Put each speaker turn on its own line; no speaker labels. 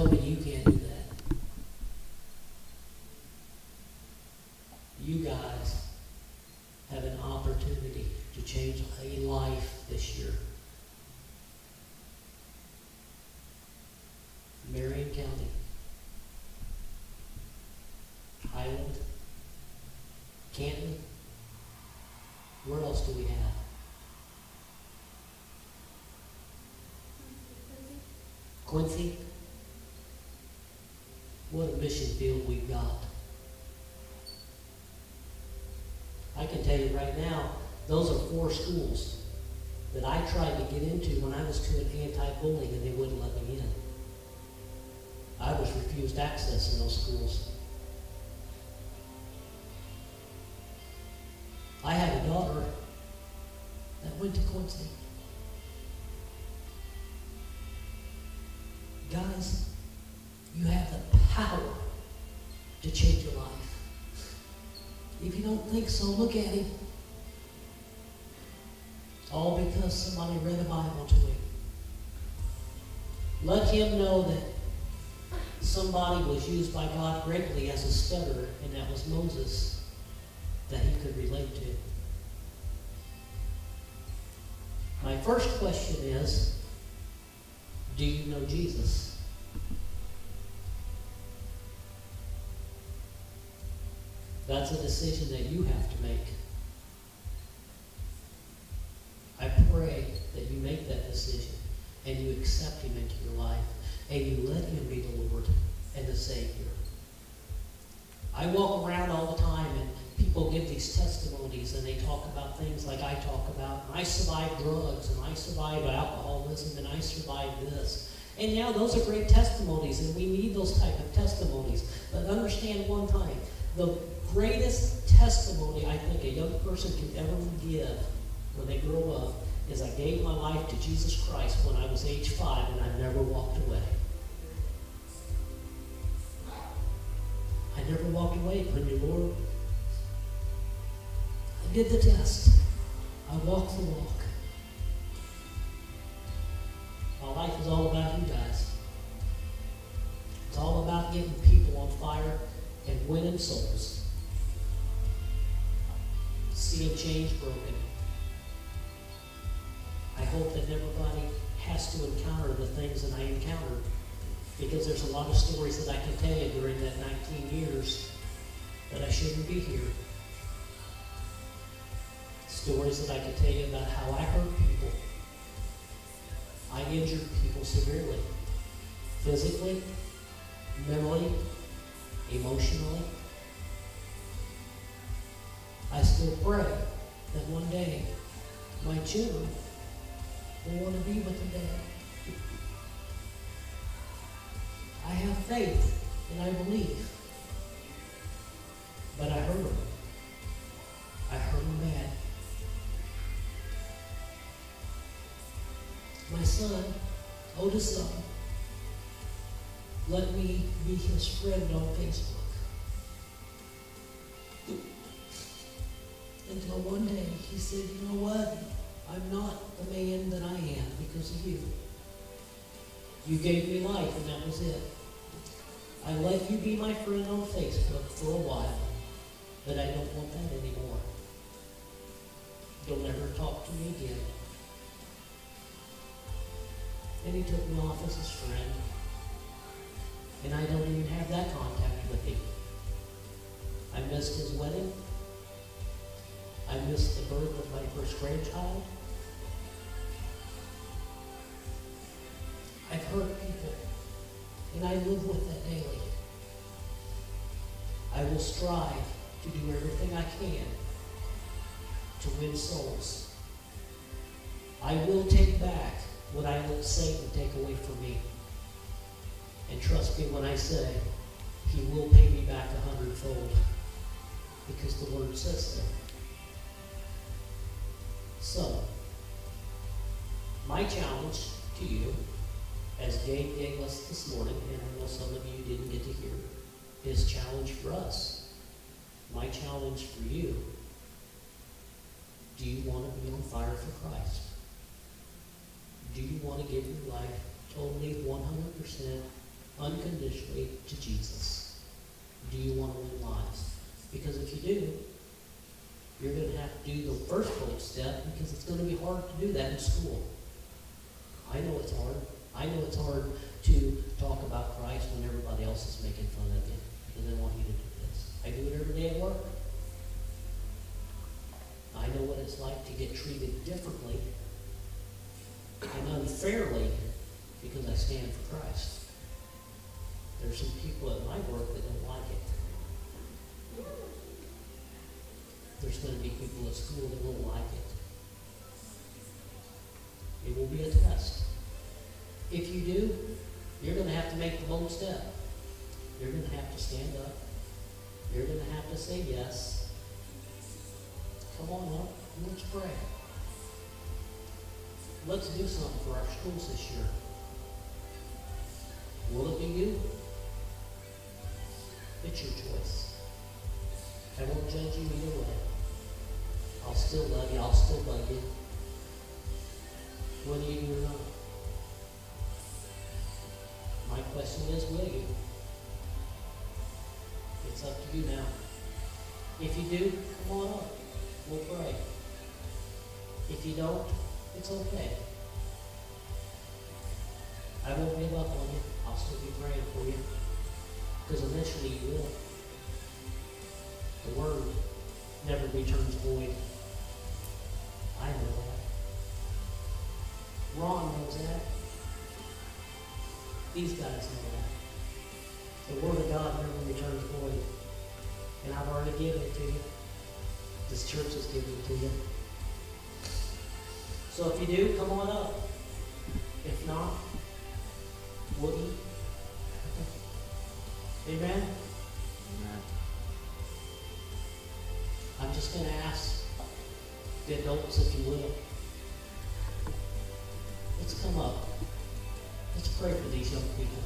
tell me you can't do that. You guys have an opportunity to change a life this year. Marion County, Highland, Canton. Where else do we have? Quincy. What a mission field we've got. I can tell you right now, those are four schools that I tried to get into when I was doing anti-bullying and they wouldn't let me in. I was refused access in those schools. I had a daughter that went to Quincy. Guys, you have the power to change your life. If you don't think so, look at him. All because somebody read a Bible to him. Let him know that somebody was used by God greatly as a stutterer, and that was Moses, that he could relate to. My first question is Do you know Jesus? That's a decision that you have to make. I pray that you make that decision and you accept Him into your life and you let Him be the Lord and the Savior. I walk around all the time and people give these testimonies and they talk about things like I talk about. I survived drugs and I survived alcoholism and I survived this. And yeah, those are great testimonies and we need those type of testimonies. But understand one time, the greatest testimony I think a young person can ever give when they grow up is I gave my life to Jesus Christ when I was age five and I never walked away. I never walked away from you, Lord. I did the test. I walked the walk. My life is all about you guys. It's all about getting people on fire and winning souls. Seeing change broken. I hope that everybody has to encounter the things that I encountered because there's a lot of stories that I can tell you during that 19 years that I shouldn't be here. Stories that I can tell you about how I hurt people. I injured people severely, physically, mentally, emotionally. I still pray that one day my children will want to be with the dad. I have faith and I believe. But I hurt him. I hurt him bad. My son, oldest son, let me be his friend on Facebook. Until one day he said, you know what? I'm not the man that I am because of you. You gave me life and that was it. I let you be my friend on Facebook for a while, but I don't want that anymore. You'll never talk to me again. And he took me off as his friend. And I don't even have that contact with him. I missed his wedding. I missed the birth of my first grandchild. I've hurt people, and I live with that daily. I will strive to do everything I can to win souls. I will take back what I let Satan take away from me. And trust me when I say, he will pay me back a hundredfold because the word says so. So, my challenge to you, as Gabe gave us this morning, and I know some of you didn't get to hear, his challenge for us. My challenge for you, do you want to be on fire for Christ? Do you want to give your life totally 100% unconditionally to Jesus? Do you want to win lives? Because if you do, you're going to have to do the first bold step because it's going to be hard to do that in school. I know it's hard. I know it's hard to talk about Christ when everybody else is making fun of you because they want you to do this. I do it every day at work. I know what it's like to get treated differently and unfairly because I stand for Christ. There's some people at my work that don't like it. There's going to be people at school that won't like it. It will be a test. If you do, you're going to have to make the bold step. You're going to have to stand up. You're going to have to say yes. Come on up let's pray. Let's do something for our schools this year. Will it be you? It's your choice. I won't judge you either way. I'll still love you. I'll still love you. Whether you do or not. My question is, will you? It's up to you now. If you do, come on up. We'll pray. If you don't, it's okay. I won't give up on you. I'll still be praying for you. Because eventually you will. The word never returns void. I know that. Ron knows that. These guys know that. The word of God never returns void. And I've already given it to you. This church has given it to you. So if you do, come on up. If not, will you? Amen? I'm just going to ask the adults, if you will. Let's come up. Let's pray for these young people.